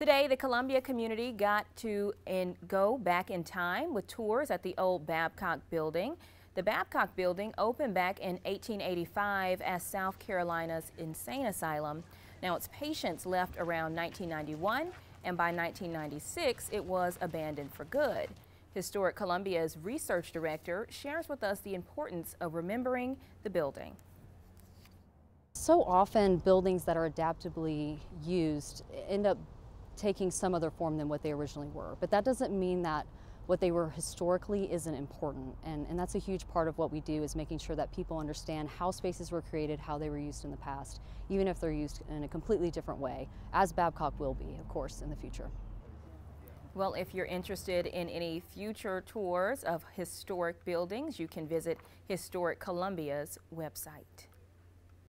Today, the Columbia community got to and go back in time with tours at the old Babcock Building. The Babcock Building opened back in 1885 as South Carolina's insane asylum. Now, its patients left around 1991, and by 1996, it was abandoned for good. Historic Columbia's research director shares with us the importance of remembering the building. So often, buildings that are adaptively used end up taking some other form than what they originally were. But that doesn't mean that what they were historically isn't important. And, and that's a huge part of what we do is making sure that people understand how spaces were created, how they were used in the past, even if they're used in a completely different way, as Babcock will be, of course, in the future. Well, if you're interested in any future tours of historic buildings, you can visit Historic Columbia's website.